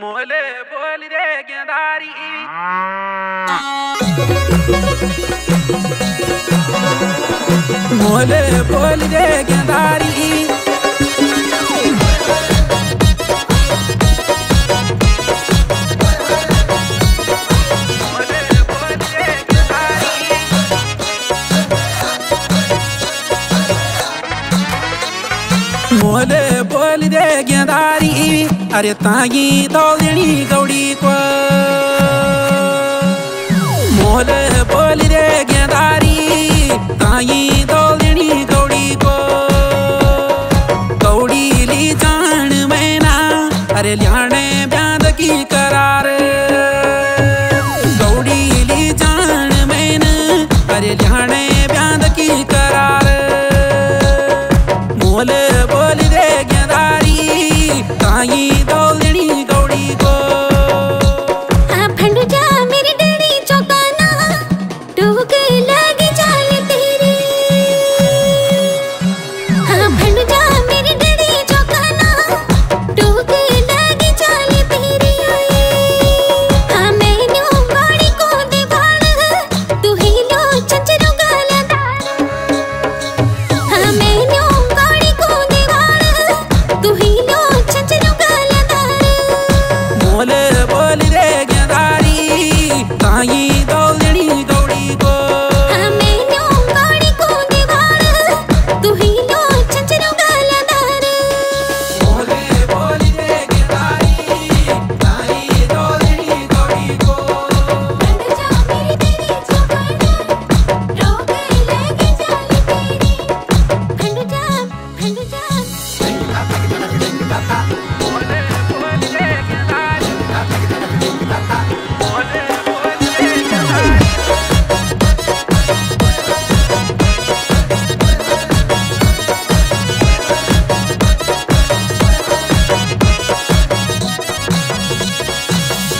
मोले बोल रे गेंदारी। मोले बोल रे गेंदारी। मोले बोल रे गेंदारी। अरे तागी दौलनी गौड़ी को। मोले बोल रे गेंदारी, तागी दौलनी गौड़ी को। गौड़ी ली जान मैना, अरे लियाने ब्याद की करार। बोल रे गेंदारी काई दौलनी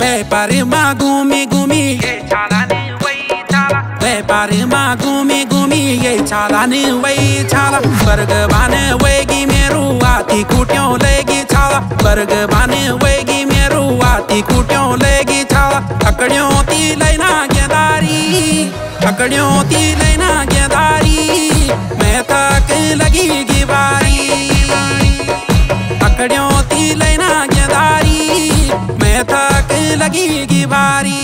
व्यापारी मा घूमी घूमी ये चालाने वही चाला व्यापारी मा घूमी घूमी ये चालाने वही छाला स्वर्ग बाने वेगी मेरू आती कुटियों लेगी छाला स्वर्ग बाने वेगी मेरू आती कुटियों लेगी छाला अकड़ियों ती लेना गेदारी अकड़ियों ती लेना गेदारी मैं तक लगी गिबारी अकड़ियों ती लेना गेदारी थक लगी गिबारी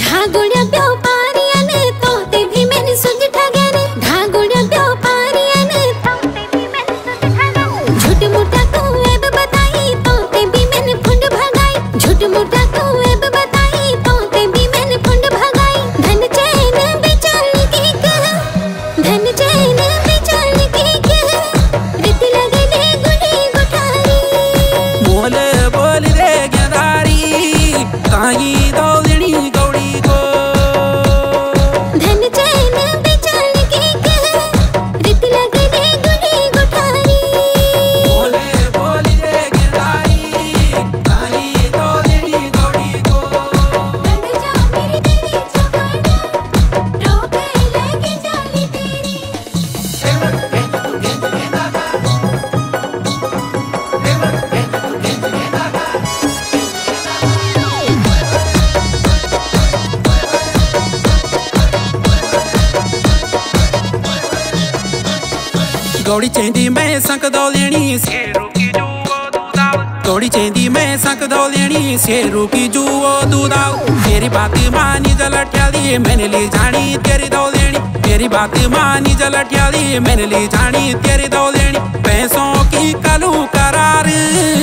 ढागुड़िया प्यो पारियन तोते भी मैंने सुझ ठगन ढागुड़िया प्यो पारियन तोते भी मैंने सुझ ठगन झूठ मूठा तू झूठ तू तोते भी ताई दौलनी गौड़ी चेंदी मैं संक दौलनी शेरू की जुओ दूधाव गौड़ी चेंदी मैं संक दौलनी शेरू की जुओ दूधाव मेरी बात मानी जलठियाली मैंने ली जानी तेरी दौलनी मेरी बात मानी जलठियाली मैंने ली जानी तेरी दौलनी पैसों की कलू करार पैसों की